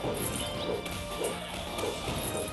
ちょっとちょっと。